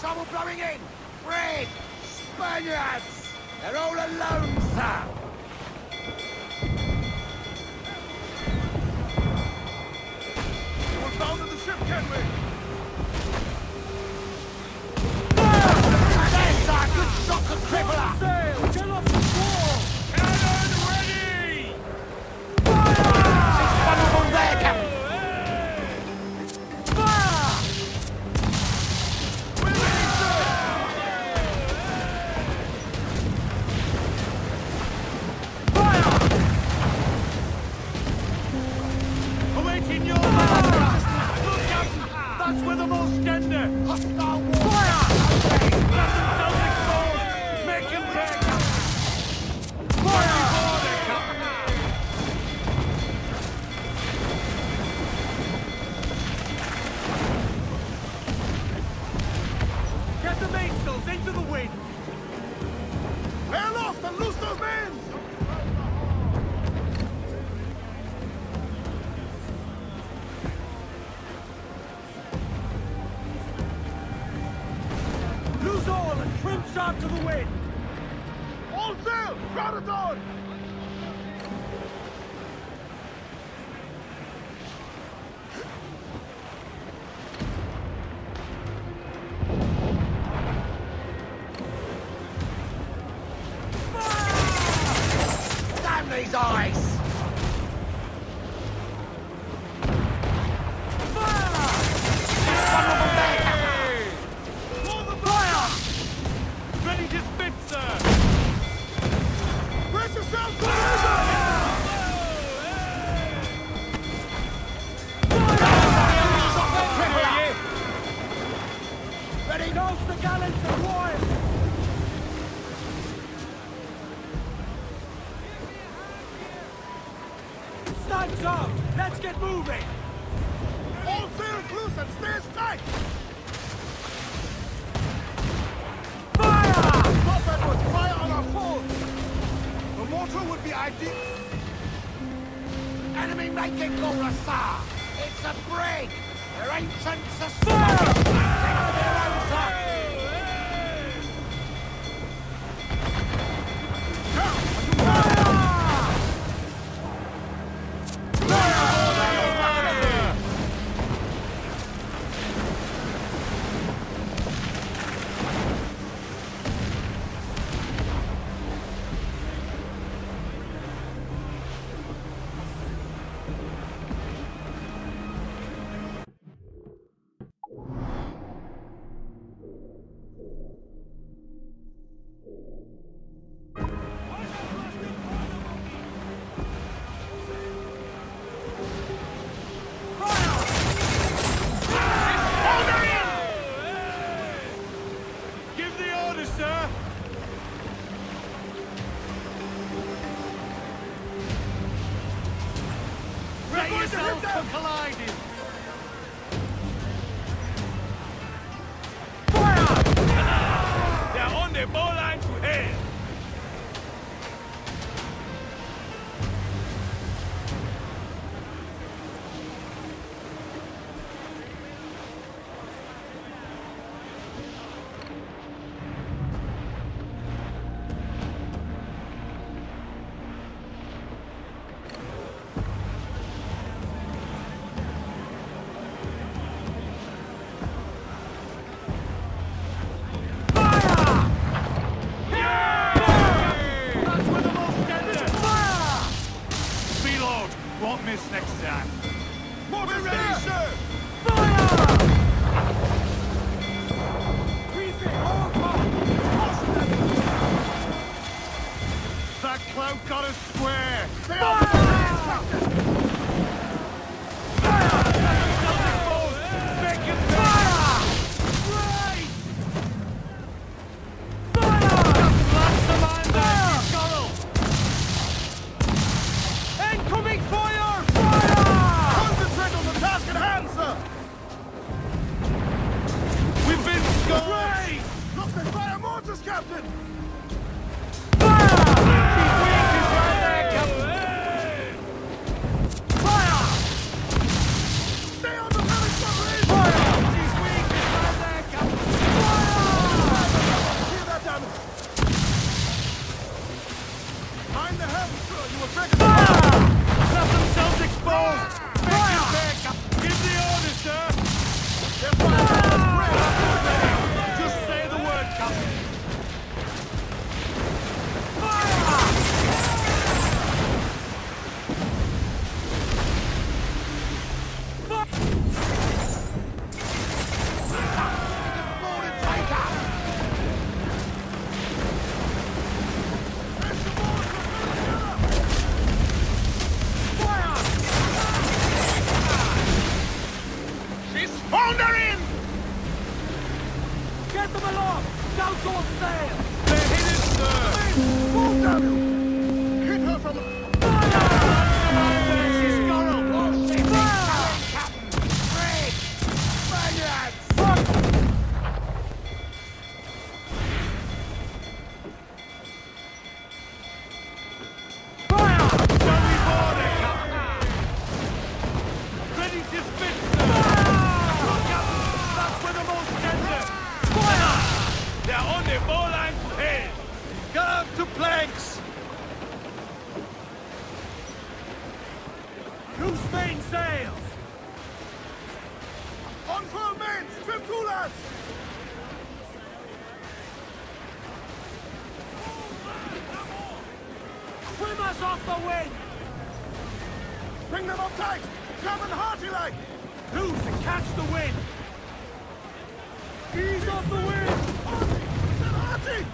Shovel blowing in! Brig! Spaniards! They're all alone, sir! We're bound to the ship, Kenway! There's our good shot to crippler! Sail! Get off All and trim sharp to the wind! All sail! Crowd it on! Damn these eyes! Time's up! Let's get moving! All sails loose and stay tight! Fire! Stop Edward! Fire on our foes! The mortar would be ideal. Enemy making sir! It's a brig! Their ancients are smoking! Take their own, on! They're hidden, sir! Move them! Trim! Swim us off the wind! Bring them up tight! Come and hearty like! Loose and catch the wind! Ease off the wind! Hearty! Set hearty!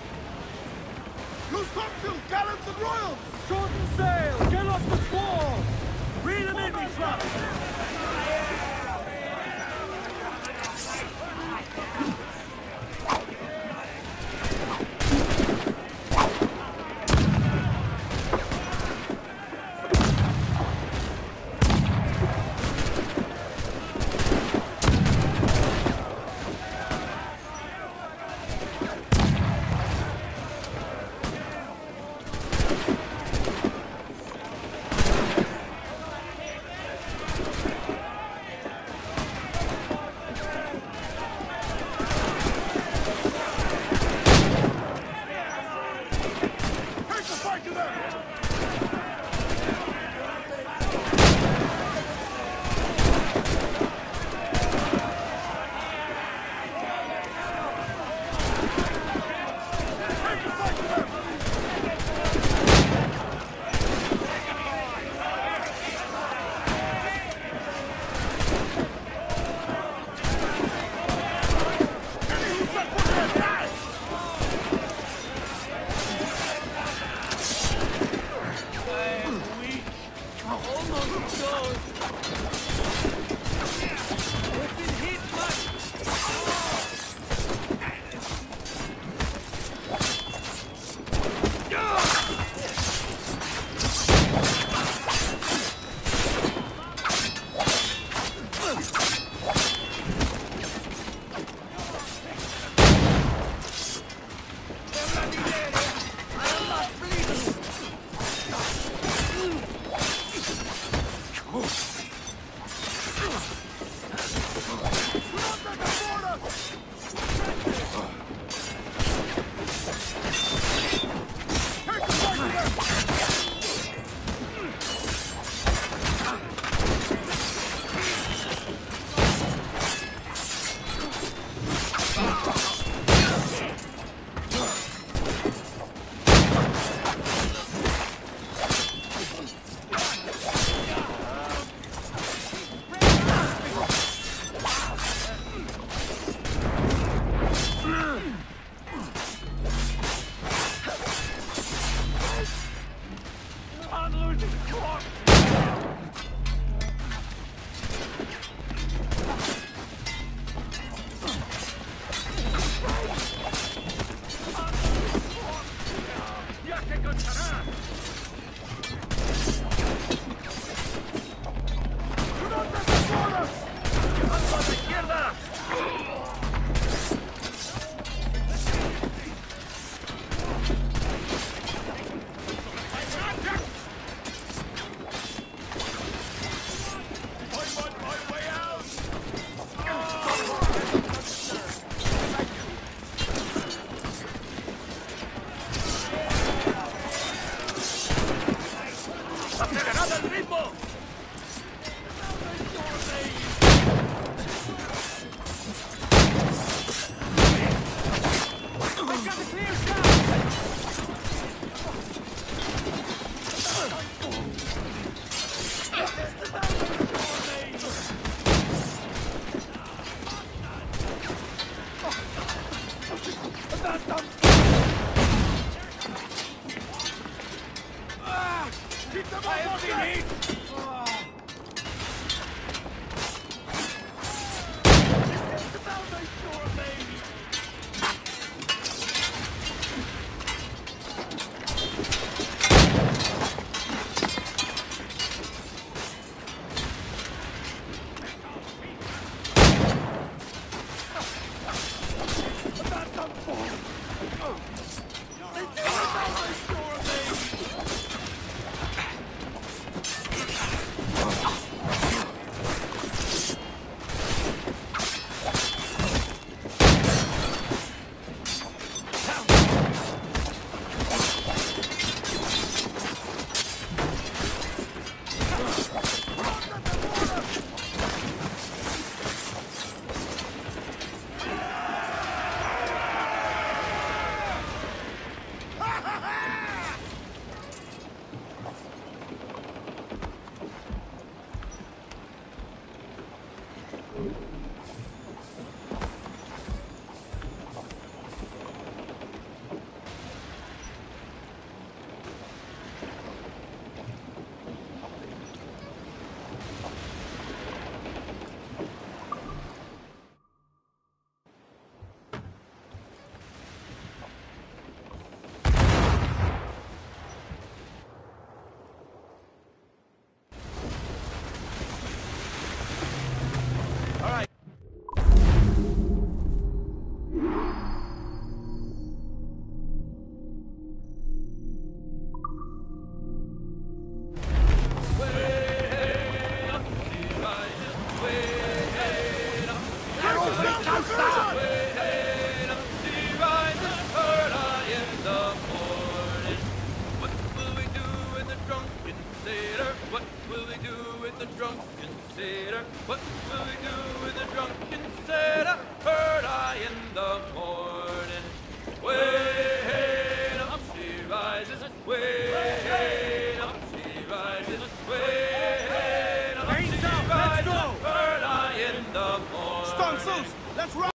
Loose topsails, gallants and royals! Shorten sail! Get off the goes. ¡Acelerad the drunken sailor? What will we do with the drunken sailor? Heard I in the morning.